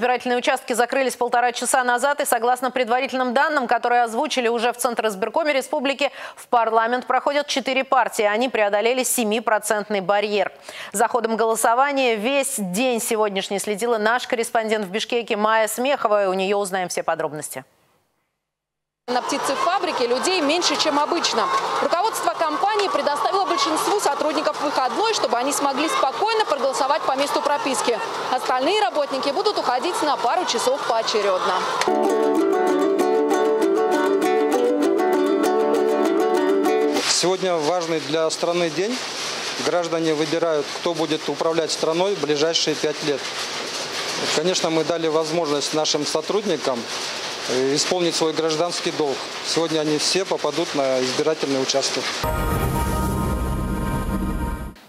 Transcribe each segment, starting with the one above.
Избирательные участки закрылись полтора часа назад, и согласно предварительным данным, которые озвучили уже в Центр избиркоме республики, в парламент проходят четыре партии. Они преодолели 7-процентный барьер. За ходом голосования весь день сегодняшний следила наш корреспондент в Бишкеке Майя Смехова, и у нее узнаем все подробности. На птицефабрике людей меньше, чем обычно. Руководство компании предоставило большинству сотрудников выходной, чтобы они смогли спокойно проголосовать по месту прописки. Остальные работники будут уходить на пару часов поочередно. Сегодня важный для страны день. Граждане выбирают, кто будет управлять страной в ближайшие пять лет. Конечно, мы дали возможность нашим сотрудникам исполнить свой гражданский долг. Сегодня они все попадут на избирательные участки.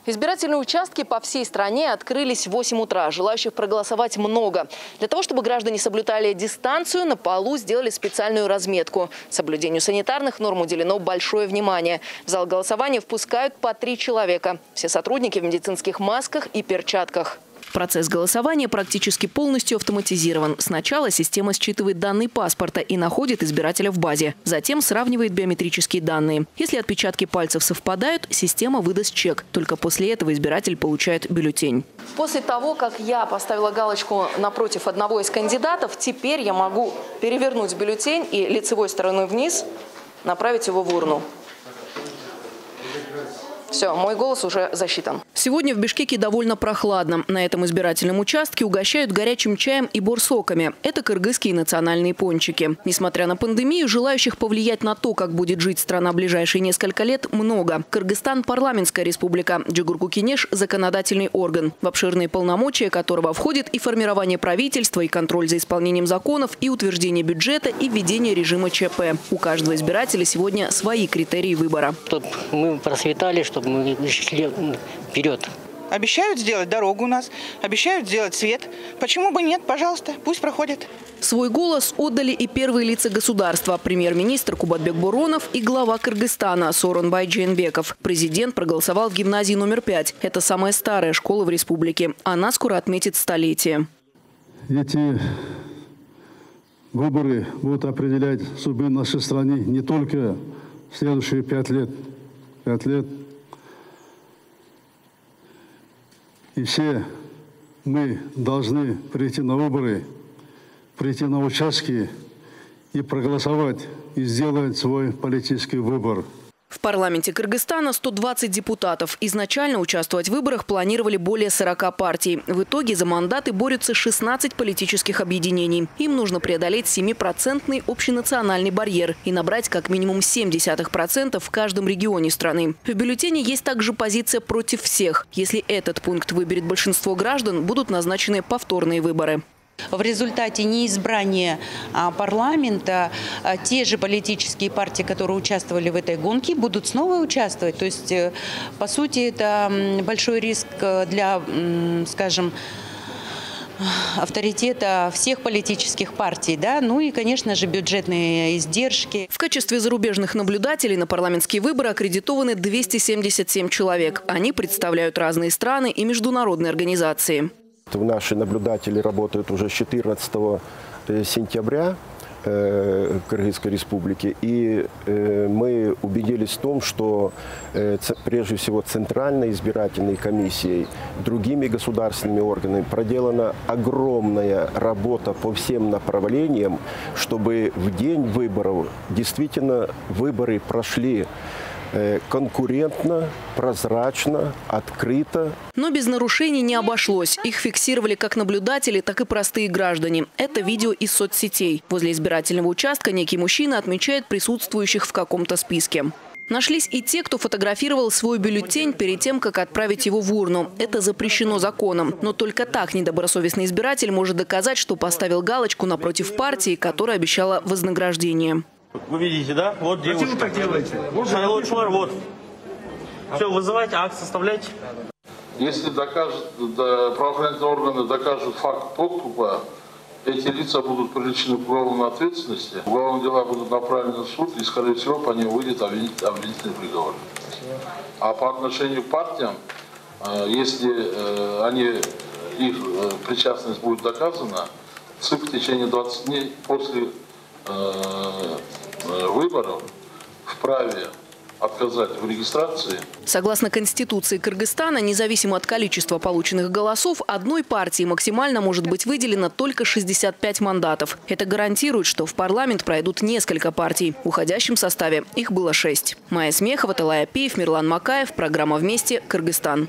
Избирательные участки по всей стране открылись в 8 утра. Желающих проголосовать много. Для того, чтобы граждане соблюдали дистанцию, на полу сделали специальную разметку. Соблюдению санитарных норм уделено большое внимание. В зал голосования впускают по три человека. Все сотрудники в медицинских масках и перчатках. Процесс голосования практически полностью автоматизирован. Сначала система считывает данные паспорта и находит избирателя в базе. Затем сравнивает биометрические данные. Если отпечатки пальцев совпадают, система выдаст чек. Только после этого избиратель получает бюллетень. После того, как я поставила галочку напротив одного из кандидатов, теперь я могу перевернуть бюллетень и лицевой стороной вниз направить его в урну. Все, мой голос уже засчитан. Сегодня в Бишкеке довольно прохладно. На этом избирательном участке угощают горячим чаем и борсоками. Это кыргызские национальные пончики. Несмотря на пандемию, желающих повлиять на то, как будет жить страна в ближайшие несколько лет, много. Кыргызстан – парламентская республика. Джигурку-Кенеш – законодательный орган, в обширные полномочия которого входит и формирование правительства, и контроль за исполнением законов, и утверждение бюджета, и введение режима ЧП. У каждого избирателя сегодня свои критерии выбора. Чтобы мы просветали, чтобы мы шли вперед. Обещают сделать дорогу у нас, обещают сделать свет. Почему бы нет? Пожалуйста, пусть проходят. Свой голос отдали и первые лица государства. Премьер-министр Кубатбек Буронов и глава Кыргызстана Сооронбай Джейнбеков. Президент проголосовал в гимназии номер пять. Это самая старая школа в республике. Она скоро отметит столетие. Эти выборы будут определять судьбы нашей страны не только в следующие пять лет. Пять лет – И все мы должны прийти на выборы, прийти на участки и проголосовать, и сделать свой политический выбор. В парламенте Кыргызстана 120 депутатов. Изначально участвовать в выборах планировали более 40 партий. В итоге за мандаты борются 16 политических объединений. Им нужно преодолеть 7-процентный общенациональный барьер и набрать как минимум 0,7% в каждом регионе страны. В бюллетене есть также позиция против всех. Если этот пункт выберет большинство граждан, будут назначены повторные выборы. В результате неизбрания а, парламента а, те же политические партии, которые участвовали в этой гонке, будут снова участвовать. То есть, э, по сути, это большой риск э, для, скажем, авторитета всех политических партий, да, ну и, конечно же, бюджетные издержки. В качестве зарубежных наблюдателей на парламентские выборы аккредитованы 277 человек. Они представляют разные страны и международные организации. Наши наблюдатели работают уже с 14 э, сентября э, Кыргызской республики. И э, мы убедились в том, что прежде всего Центральной избирательной комиссией, другими государственными органами проделана огромная работа по всем направлениям, чтобы в день выборов действительно выборы прошли конкурентно, прозрачно, открыто. Но без нарушений не обошлось. Их фиксировали как наблюдатели, так и простые граждане. Это видео из соцсетей. Возле избирательного участка некий мужчина отмечает присутствующих в каком-то списке. Нашлись и те, кто фотографировал свой бюллетень перед тем, как отправить его в урну. Это запрещено законом. Но только так недобросовестный избиратель может доказать, что поставил галочку напротив партии, которая обещала вознаграждение. Вы видите, да? Вот девушка. Зачем вы так делаете? Шайлотчулар, вот. Все, вызывайте акт, составляйте. Если докажут, да, правоохранительные органы докажут факт подкупа, эти лица будут привлечены к уголовной ответственности, уголовные дела будут направлены в суд, и, скорее всего, по ним выйдет обвинительный приговор. А по отношению к партиям, э, если э, они, их э, причастность будет доказана, ЦИК в течение 20 дней после выборов вправе отказать в регистрации. Согласно Конституции Кыргызстана, независимо от количества полученных голосов, одной партии максимально может быть выделено только 65 мандатов. Это гарантирует, что в парламент пройдут несколько партий. В уходящем составе их было шесть. Майя Смехова, Талая Пиев, Мирлан Макаев. Программа «Вместе. Кыргызстан».